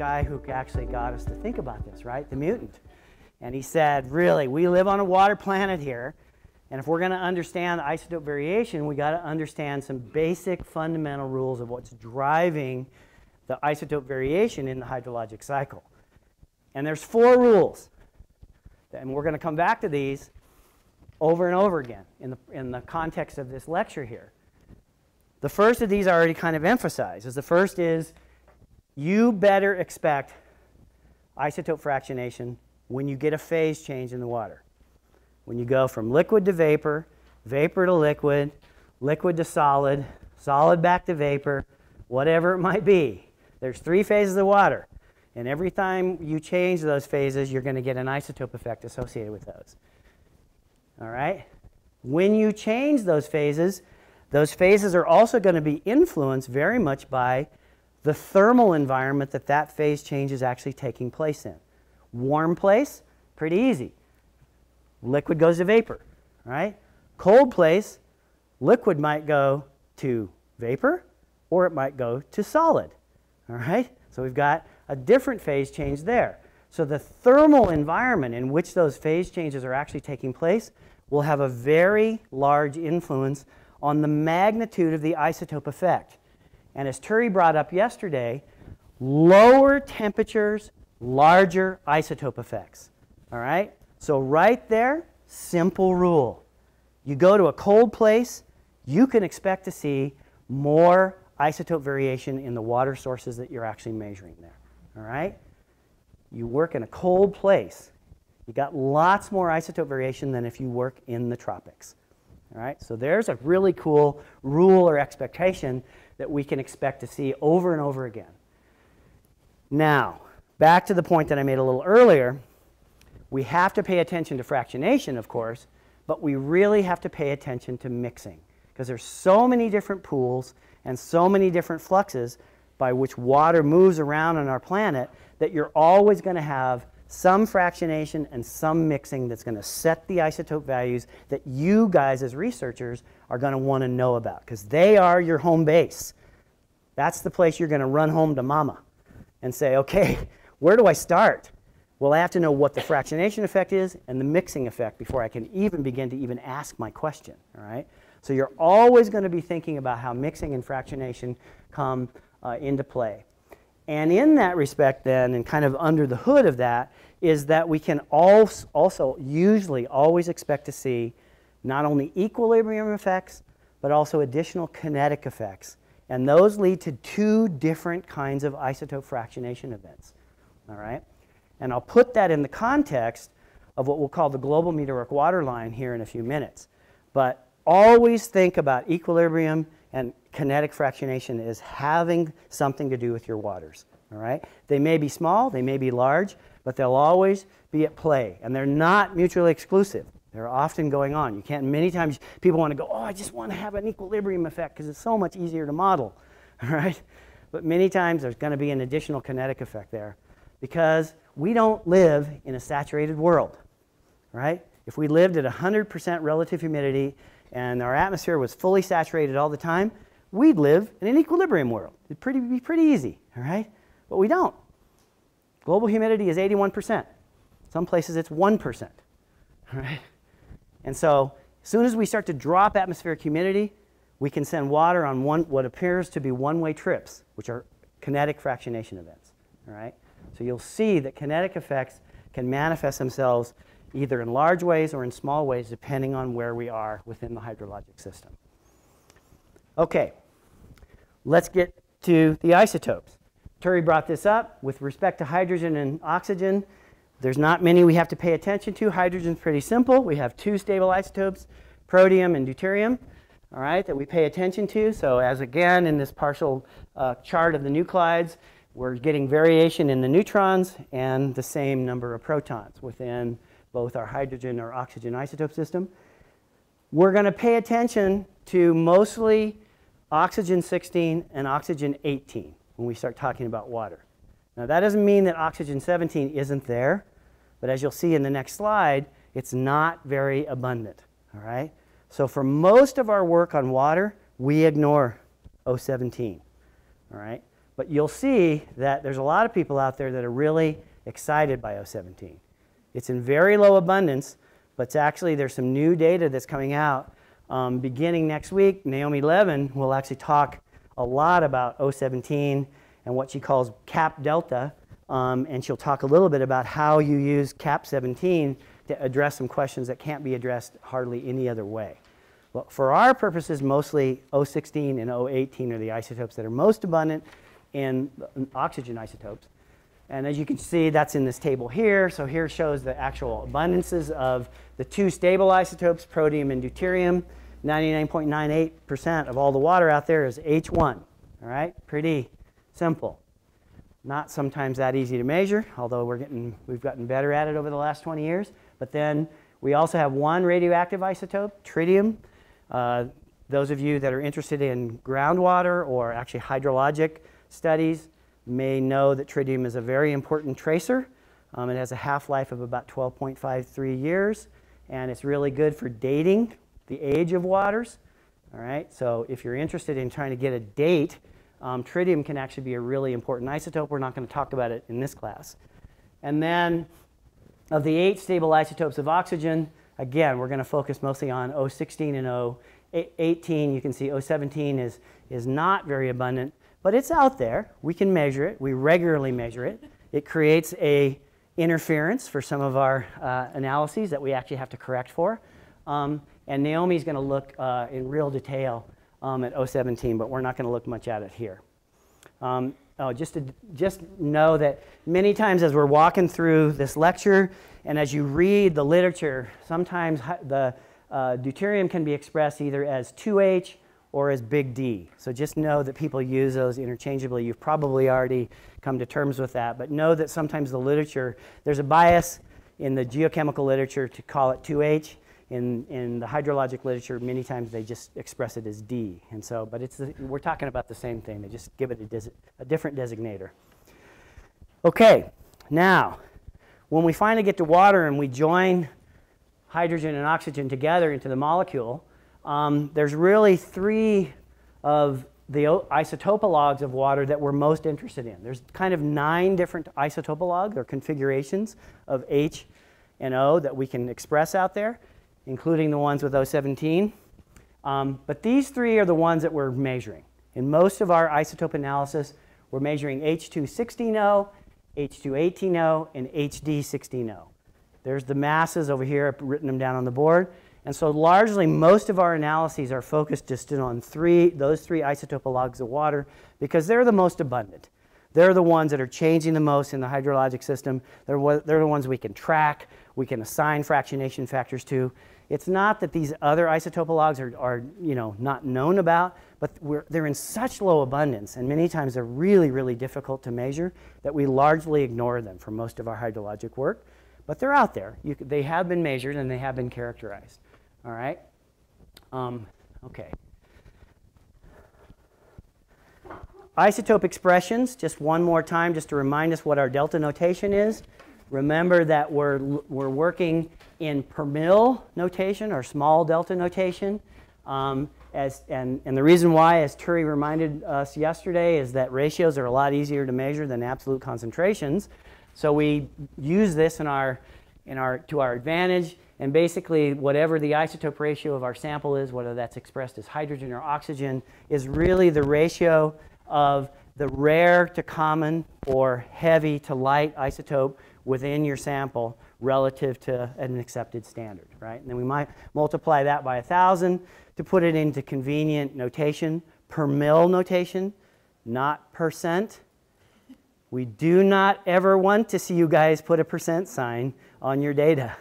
guy who actually got us to think about this, right? The mutant. And he said, really, we live on a water planet here. And if we're going to understand isotope variation, we got to understand some basic fundamental rules of what's driving the isotope variation in the hydrologic cycle. And there's four rules. And we're going to come back to these over and over again in the, in the context of this lecture here. The first of these I already kind of emphasized. Is the first is you better expect isotope fractionation when you get a phase change in the water. When you go from liquid to vapor, vapor to liquid, liquid to solid, solid back to vapor, whatever it might be. There's three phases of water. And every time you change those phases, you're going to get an isotope effect associated with those. All right? When you change those phases, those phases are also going to be influenced very much by the thermal environment that that phase change is actually taking place in. Warm place, pretty easy. Liquid goes to vapor, right? Cold place, liquid might go to vapor or it might go to solid, all right? So we've got a different phase change there. So the thermal environment in which those phase changes are actually taking place will have a very large influence on the magnitude of the isotope effect. And as Thure brought up yesterday, lower temperatures, larger isotope effects. All right? So right there, simple rule. You go to a cold place, you can expect to see more isotope variation in the water sources that you're actually measuring there. All right? You work in a cold place, you got lots more isotope variation than if you work in the tropics. All right, so there's a really cool rule or expectation that we can expect to see over and over again. Now, back to the point that I made a little earlier, we have to pay attention to fractionation, of course, but we really have to pay attention to mixing because there's so many different pools and so many different fluxes by which water moves around on our planet that you're always going to have some fractionation and some mixing that's going to set the isotope values that you guys as researchers are going to want to know about because they are your home base. That's the place you're going to run home to mama and say, okay, where do I start? Well, I have to know what the fractionation effect is and the mixing effect before I can even begin to even ask my question, all right? So you're always going to be thinking about how mixing and fractionation come uh, into play. And in that respect, then, and kind of under the hood of that, is that we can also usually always expect to see not only equilibrium effects, but also additional kinetic effects. And those lead to two different kinds of isotope fractionation events. All right? And I'll put that in the context of what we'll call the global meteoric water line here in a few minutes. But always think about equilibrium and kinetic fractionation is having something to do with your waters. All right? They may be small, they may be large, but they'll always be at play. And they're not mutually exclusive. They're often going on. You can't, many times people want to go, oh, I just want to have an equilibrium effect because it's so much easier to model. All right? But many times there's going to be an additional kinetic effect there because we don't live in a saturated world. Right? If we lived at 100% relative humidity and our atmosphere was fully saturated all the time, we'd live in an equilibrium world. It'd pretty, be pretty easy. All right? But we don't. Global humidity is 81%. Some places it's 1%. all right? And so as soon as we start to drop atmospheric humidity, we can send water on one, what appears to be one-way trips, which are kinetic fractionation events. All right? So you'll see that kinetic effects can manifest themselves either in large ways or in small ways, depending on where we are within the hydrologic system. Okay, let's get to the isotopes. Thure brought this up. With respect to hydrogen and oxygen, there's not many we have to pay attention to. Hydrogen's pretty simple. We have two stable isotopes, protium and deuterium, all right, that we pay attention to. So as again in this partial uh, chart of the nuclides, we're getting variation in the neutrons and the same number of protons within both our hydrogen or oxygen isotope system. We're going to pay attention to mostly oxygen 16 and oxygen 18 when we start talking about water. Now, that doesn't mean that oxygen 17 isn't there, but as you'll see in the next slide, it's not very abundant. All right? So, for most of our work on water, we ignore O17. All right? But you'll see that there's a lot of people out there that are really excited by O17. It's in very low abundance, but it's actually there's some new data that's coming out um, beginning next week. Naomi Levin will actually talk a lot about O17 and what she calls CAP delta, um, and she'll talk a little bit about how you use CAP 17 to address some questions that can't be addressed hardly any other way. Well, for our purposes, mostly O16 and O18 are the isotopes that are most abundant in oxygen isotopes. And as you can see, that's in this table here. So here shows the actual abundances of the two stable isotopes, protium and deuterium. 99.98% of all the water out there is H1. All right, pretty simple. Not sometimes that easy to measure, although we're getting, we've gotten better at it over the last 20 years. But then we also have one radioactive isotope, tritium. Uh, those of you that are interested in groundwater or actually hydrologic studies, may know that tritium is a very important tracer. Um, it has a half-life of about 12.53 years, and it's really good for dating the age of waters. All right, so if you're interested in trying to get a date, um, tritium can actually be a really important isotope. We're not going to talk about it in this class. And then of the eight stable isotopes of oxygen, again, we're going to focus mostly on O16 and O18. You can see O17 is, is not very abundant. But it's out there. We can measure it. We regularly measure it. It creates a interference for some of our uh, analyses that we actually have to correct for. Um, and Naomi's going to look uh, in real detail um, at O17, but we're not going to look much at it here. Um, oh, just to just know that many times as we're walking through this lecture and as you read the literature, sometimes the uh, deuterium can be expressed either as 2H or as big D. So just know that people use those interchangeably. You've probably already come to terms with that, but know that sometimes the literature, there's a bias in the geochemical literature to call it 2H. In, in the hydrologic literature, many times they just express it as D. And so, but it's the, we're talking about the same thing. They just give it a, a different designator. Okay, now, when we finally get to water and we join hydrogen and oxygen together into the molecule, um, there's really three of the isotopologues of water that we're most interested in. There's kind of nine different isotopologues or configurations of H and O that we can express out there, including the ones with O17. Um, but these three are the ones that we're measuring. In most of our isotope analysis, we're measuring H216O, H218O, and HD16O. There's the masses over here. I've written them down on the board. And so largely most of our analyses are focused just on three, those three isotopologues of water because they're the most abundant. They're the ones that are changing the most in the hydrologic system. They're, they're the ones we can track, we can assign fractionation factors to. It's not that these other isotopologues are, are you know, not known about, but they're in such low abundance, and many times they're really, really difficult to measure that we largely ignore them for most of our hydrologic work. But they're out there. You, they have been measured and they have been characterized. All right? Um, okay. Isotope expressions, just one more time, just to remind us what our delta notation is. Remember that we're, we're working in per mil notation or small delta notation. Um, as, and, and the reason why, as Thure reminded us yesterday, is that ratios are a lot easier to measure than absolute concentrations. So we use this in our, in our, to our advantage and basically, whatever the isotope ratio of our sample is, whether that's expressed as hydrogen or oxygen, is really the ratio of the rare to common or heavy to light isotope within your sample relative to an accepted standard, right? And then we might multiply that by 1,000 to put it into convenient notation, per mil notation, not percent. We do not ever want to see you guys put a percent sign on your data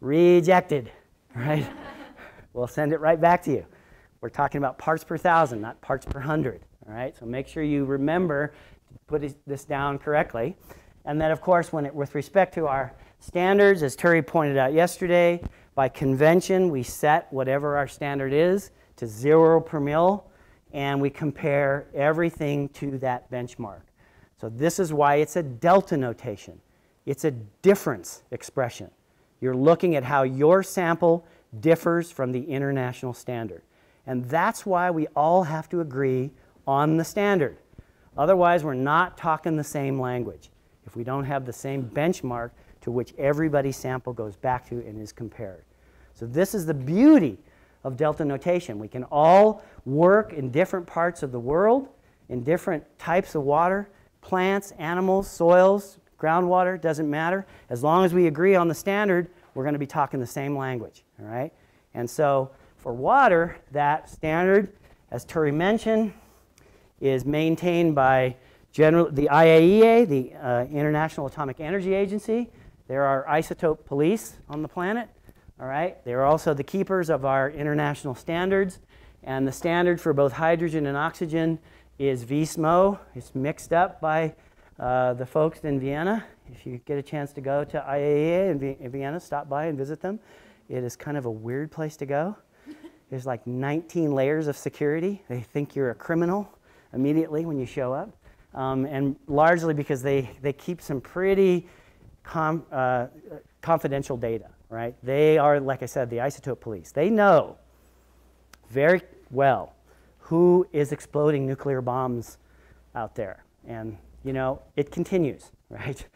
rejected, right? we'll send it right back to you. We're talking about parts per thousand, not parts per hundred, all right? So make sure you remember to put this down correctly. And then, of course, when it, with respect to our standards, as Thure pointed out yesterday, by convention, we set whatever our standard is to zero per mil, and we compare everything to that benchmark. So this is why it's a delta notation. It's a difference expression. You're looking at how your sample differs from the international standard. And that's why we all have to agree on the standard. Otherwise, we're not talking the same language if we don't have the same benchmark to which everybody's sample goes back to and is compared. So this is the beauty of delta notation. We can all work in different parts of the world, in different types of water, plants, animals, soils, groundwater, doesn't matter. As long as we agree on the standard, we're going to be talking the same language, all right? And so for water, that standard, as Thure mentioned, is maintained by general, the IAEA, the uh, International Atomic Energy Agency. There are isotope police on the planet, all right? They're also the keepers of our international standards. And the standard for both hydrogen and oxygen is VSMOW. It's mixed up by uh, the folks in Vienna. If you get a chance to go to IAEA in, v in Vienna, stop by and visit them. It is kind of a weird place to go. There's like 19 layers of security. They think you're a criminal immediately when you show up. Um, and largely because they, they keep some pretty com, uh, confidential data, right? They are, like I said, the isotope police. They know very well who is exploding nuclear bombs out there. And, you know, it continues, right?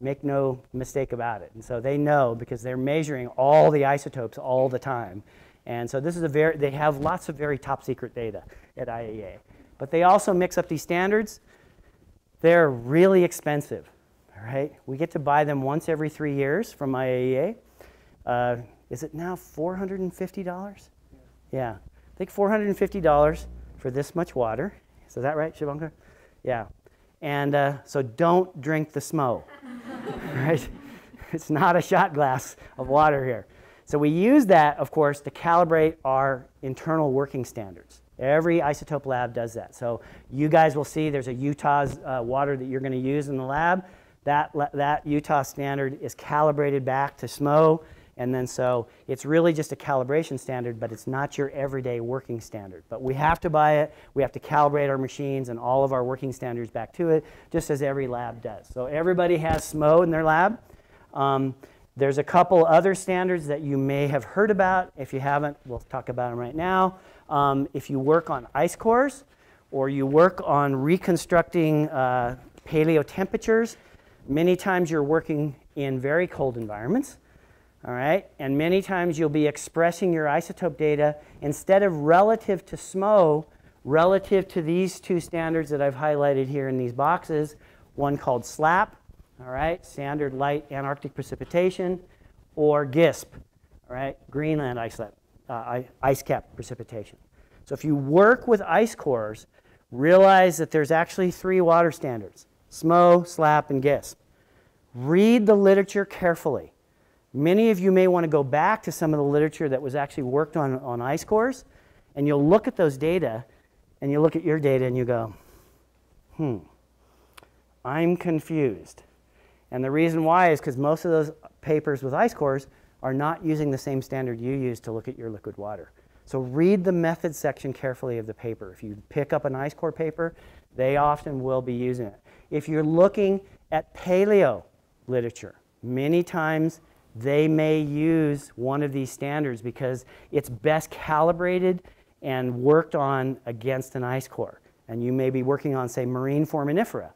Make no mistake about it. And so they know because they're measuring all the isotopes all the time. And so this is a very, they have lots of very top secret data at IAEA. But they also mix up these standards. They're really expensive, all right? We get to buy them once every three years from IAEA. Uh, is it now $450? Yeah. yeah. I think $450 for this much water. Is that right, Suvankar? Yeah. And uh, so don't drink the SMOW, right? It's not a shot glass of water here. So we use that, of course, to calibrate our internal working standards. Every isotope lab does that. So you guys will see there's a Utah's uh, water that you're going to use in the lab. That, that Utah standard is calibrated back to SMOW. And then so it's really just a calibration standard, but it's not your everyday working standard. But we have to buy it. We have to calibrate our machines and all of our working standards back to it, just as every lab does. So everybody has SMOW in their lab. Um, there's a couple other standards that you may have heard about. If you haven't, we'll talk about them right now. Um, if you work on ice cores or you work on reconstructing uh, paleo temperatures, many times you're working in very cold environments. All right, and many times you'll be expressing your isotope data instead of relative to SMOW, relative to these two standards that I've highlighted here in these boxes, one called SLAP, all right, Standard Light Antarctic Precipitation, or GISP, all right, Greenland ice, uh, ice cap precipitation. So if you work with ice cores, realize that there's actually three water standards, SMOW, SLAP, and GISP. Read the literature carefully. Many of you may want to go back to some of the literature that was actually worked on on ice cores, and you'll look at those data, and you look at your data and you go, hmm, I'm confused. And the reason why is because most of those papers with ice cores are not using the same standard you use to look at your liquid water. So read the method section carefully of the paper. If you pick up an ice core paper, they often will be using it. If you're looking at paleo literature, many times they may use one of these standards because it's best calibrated and worked on against an ice core. And you may be working on, say, marine foraminifera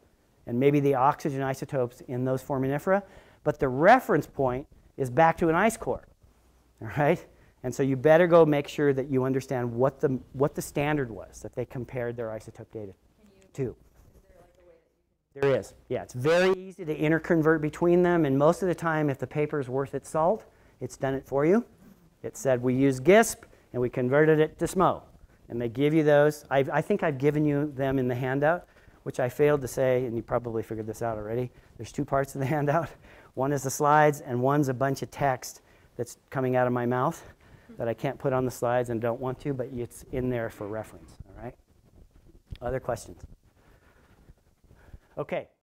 and maybe the oxygen isotopes in those foraminifera, but the reference point is back to an ice core, all right? And so you better go make sure that you understand what the, what the standard was that they compared their isotope data to. There is. Yeah, it's very easy to interconvert between them, and most of the time, if the paper is worth its salt, it's done it for you. It said we use GISP, and we converted it to SMOW. And they give you those. I've, I think I've given you them in the handout which I failed to say, and you probably figured this out already. There's two parts of the handout. One is the slides, and one's a bunch of text that's coming out of my mouth that I can't put on the slides and don't want to, but it's in there for reference, all right? Other questions? Okay.